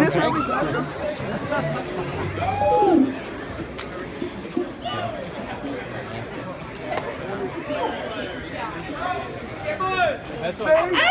Is this really? That's what.